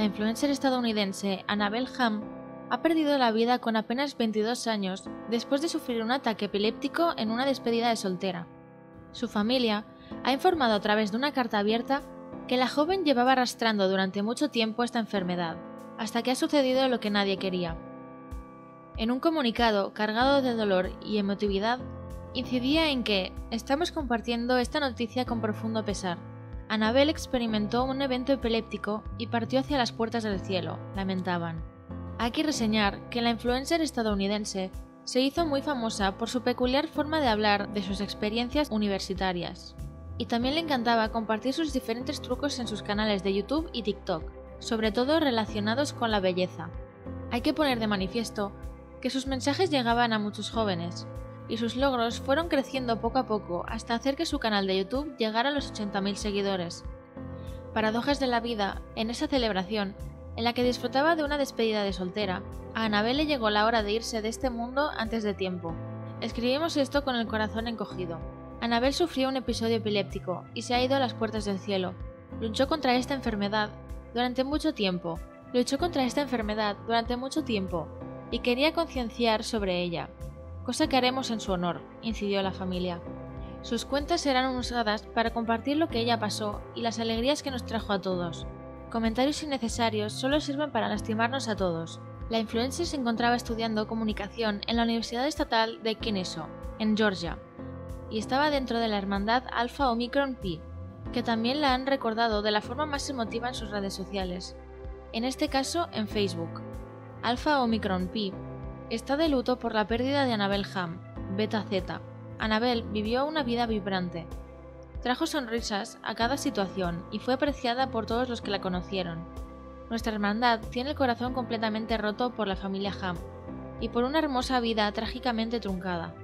La influencer estadounidense Annabelle Ham ha perdido la vida con apenas 22 años después de sufrir un ataque epiléptico en una despedida de soltera. Su familia ha informado a través de una carta abierta que la joven llevaba arrastrando durante mucho tiempo esta enfermedad, hasta que ha sucedido lo que nadie quería. En un comunicado cargado de dolor y emotividad, incidía en que estamos compartiendo esta noticia con profundo pesar. Annabelle experimentó un evento epiléptico y partió hacia las puertas del cielo, lamentaban. Hay que reseñar que la influencer estadounidense se hizo muy famosa por su peculiar forma de hablar de sus experiencias universitarias. Y también le encantaba compartir sus diferentes trucos en sus canales de YouTube y TikTok, sobre todo relacionados con la belleza. Hay que poner de manifiesto que sus mensajes llegaban a muchos jóvenes, y sus logros fueron creciendo poco a poco hasta hacer que su canal de YouTube llegara a los 80.000 seguidores. Paradojas de la vida, en esa celebración, en la que disfrutaba de una despedida de soltera, a Anabel le llegó la hora de irse de este mundo antes de tiempo. Escribimos esto con el corazón encogido. Anabel sufrió un episodio epiléptico y se ha ido a las puertas del cielo. Luchó contra esta enfermedad durante mucho tiempo. Luchó contra esta enfermedad durante mucho tiempo y quería concienciar sobre ella, cosa que haremos en su honor, incidió la familia. Sus cuentas serán usadas para compartir lo que ella pasó y las alegrías que nos trajo a todos. Comentarios innecesarios solo sirven para lastimarnos a todos. La influencer se encontraba estudiando comunicación en la Universidad Estatal de Kennesaw, en Georgia, y estaba dentro de la hermandad Alpha Omicron Pi, que también la han recordado de la forma más emotiva en sus redes sociales, en este caso en Facebook. Alpha Omicron Pi está de luto por la pérdida de Annabel Ham, Beta Z. Annabel vivió una vida vibrante, Trajo sonrisas a cada situación y fue apreciada por todos los que la conocieron. Nuestra hermandad tiene el corazón completamente roto por la familia Ham y por una hermosa vida trágicamente truncada.